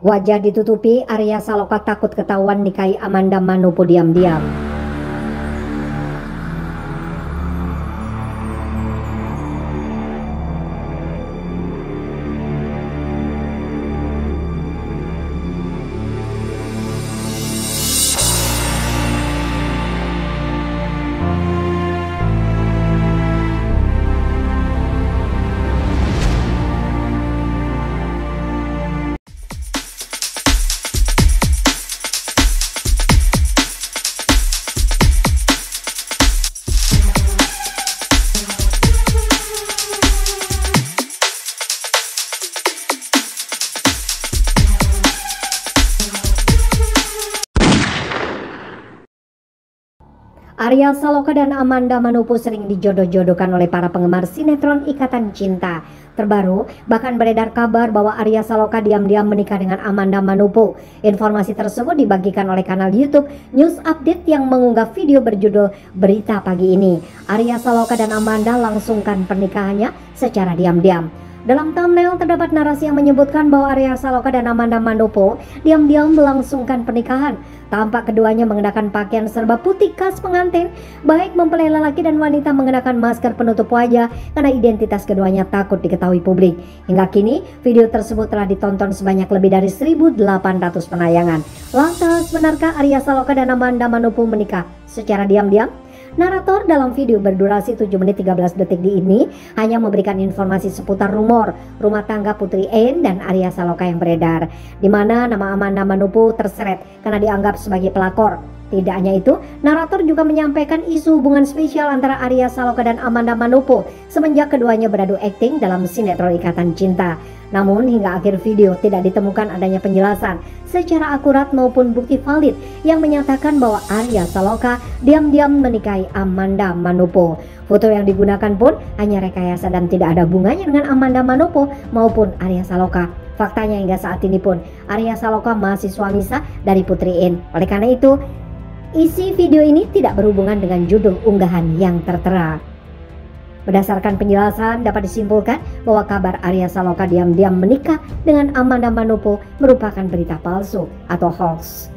Wajah ditutupi, Arya Saloka takut ketahuan nikahi Amanda Manopo diam-diam. Arya Saloka dan Amanda Manopo sering dijodoh-jodohkan oleh para penggemar sinetron Ikatan Cinta. Terbaru, bahkan beredar kabar bahwa Arya Saloka diam-diam menikah dengan Amanda Manopo. Informasi tersebut dibagikan oleh kanal YouTube News Update yang mengunggah video berjudul Berita Pagi ini. Arya Saloka dan Amanda langsungkan pernikahannya secara diam-diam. Dalam thumbnail terdapat narasi yang menyebutkan bahwa Arya Saloka dan Amanda Manopo diam-diam melangsungkan pernikahan. Tampak keduanya mengenakan pakaian serba putih khas pengantin, baik mempelai lelaki dan wanita mengenakan masker penutup wajah karena identitas keduanya takut diketahui publik. Hingga kini, video tersebut telah ditonton sebanyak lebih dari 1.800 penayangan. Lantas, benarkah Arya Saloka dan Amanda Manopo menikah secara diam-diam? Narator dalam video berdurasi 7 menit 13 detik di ini hanya memberikan informasi seputar rumor rumah tangga Putri En dan Arya Saloka yang beredar, di mana nama Amanda Manopo terseret karena dianggap sebagai pelakor. Tidak hanya itu, narator juga menyampaikan isu hubungan spesial antara Arya Saloka dan Amanda Manopo semenjak keduanya beradu akting dalam sinetron Ikatan Cinta. Namun hingga akhir video tidak ditemukan adanya penjelasan secara akurat maupun bukti valid yang menyatakan bahwa Arya Saloka diam-diam menikahi Amanda Manopo. Foto yang digunakan pun hanya rekayasa dan tidak ada hubungannya dengan Amanda Manopo maupun Arya Saloka. Faktanya hingga saat ini pun Arya Saloka masih suami dari Putri In. Oleh karena itu, isi video ini tidak berhubungan dengan judul unggahan yang tertera. Berdasarkan penjelasan dapat disimpulkan bahwa kabar Arya Saloka diam-diam menikah dengan Amanda Manopo merupakan berita palsu atau hoax.